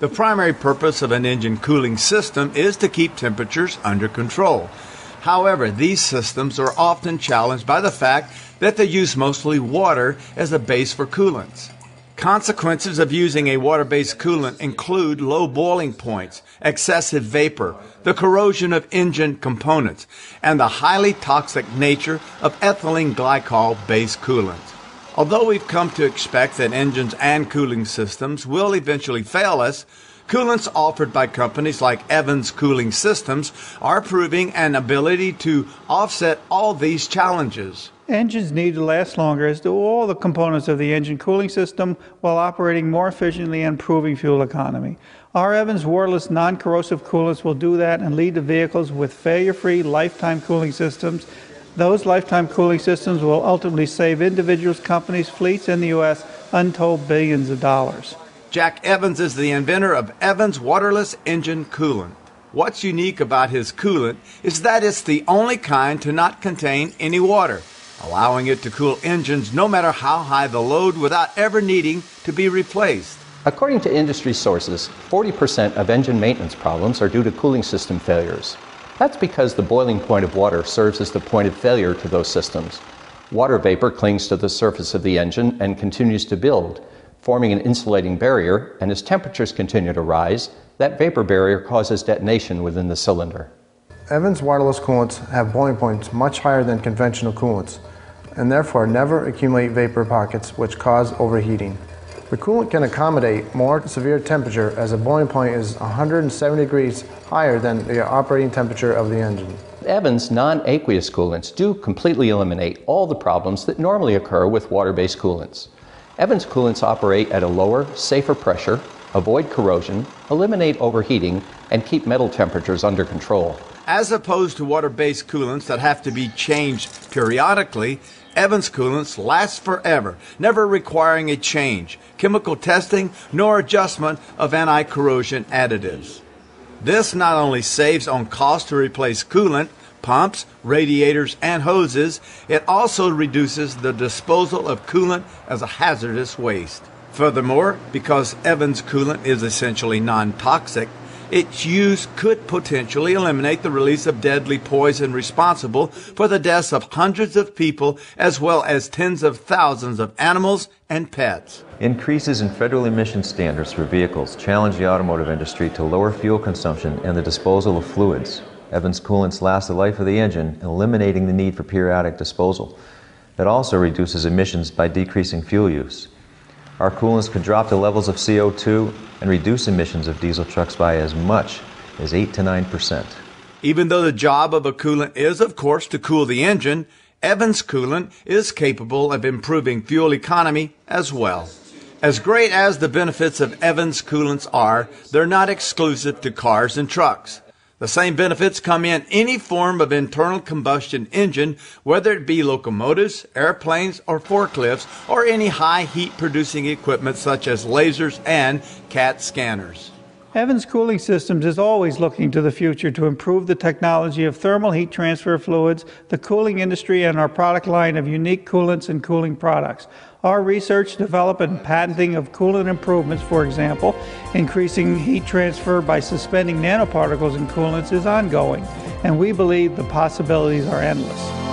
The primary purpose of an engine cooling system is to keep temperatures under control. However, these systems are often challenged by the fact that they use mostly water as a base for coolants. Consequences of using a water based coolant include low boiling points, excessive vapor, the corrosion of engine components, and the highly toxic nature of ethylene glycol based coolants. Although we've come to expect that engines and cooling systems will eventually fail us, coolants offered by companies like Evans Cooling Systems are proving an ability to offset all these challenges. Engines need to last longer, as do all the components of the engine cooling system, while operating more efficiently and improving fuel economy. Our Evans waterless non corrosive coolants will do that and lead to vehicles with failure free lifetime cooling systems. Those lifetime cooling systems will ultimately save individuals, companies, fleets in the U.S. untold billions of dollars. Jack Evans is the inventor of Evans Waterless Engine Coolant. What's unique about his coolant is that it's the only kind to not contain any water allowing it to cool engines no matter how high the load without ever needing to be replaced. According to industry sources, 40% of engine maintenance problems are due to cooling system failures. That's because the boiling point of water serves as the point of failure to those systems. Water vapor clings to the surface of the engine and continues to build, forming an insulating barrier, and as temperatures continue to rise, that vapor barrier causes detonation within the cylinder. Evans waterless coolants have boiling points much higher than conventional coolants and therefore never accumulate vapor pockets which cause overheating. The coolant can accommodate more severe temperature as the boiling point is 170 degrees higher than the operating temperature of the engine. Evans non-aqueous coolants do completely eliminate all the problems that normally occur with water-based coolants. Evans coolants operate at a lower, safer pressure, avoid corrosion, eliminate overheating, and keep metal temperatures under control. As opposed to water based coolants that have to be changed periodically, Evans coolants last forever, never requiring a change, chemical testing, nor adjustment of anti corrosion additives. This not only saves on cost to replace coolant, pumps, radiators, and hoses, it also reduces the disposal of coolant as a hazardous waste. Furthermore, because Evans coolant is essentially non toxic, its use could potentially eliminate the release of deadly poison responsible for the deaths of hundreds of people as well as tens of thousands of animals and pets. Increases in federal emission standards for vehicles challenge the automotive industry to lower fuel consumption and the disposal of fluids. Evans coolants last the life of the engine, eliminating the need for periodic disposal. It also reduces emissions by decreasing fuel use. Our coolants could drop the levels of CO2 and reduce emissions of diesel trucks by as much as 8 to 9 percent. Even though the job of a coolant is, of course, to cool the engine, Evans coolant is capable of improving fuel economy as well. As great as the benefits of Evans coolants are, they're not exclusive to cars and trucks. The same benefits come in any form of internal combustion engine, whether it be locomotives, airplanes, or forklifts, or any high heat producing equipment such as lasers and CAT scanners. Evans Cooling Systems is always looking to the future to improve the technology of thermal heat transfer fluids, the cooling industry, and our product line of unique coolants and cooling products. Our research, development, and patenting of coolant improvements, for example, increasing heat transfer by suspending nanoparticles in coolants is ongoing, and we believe the possibilities are endless.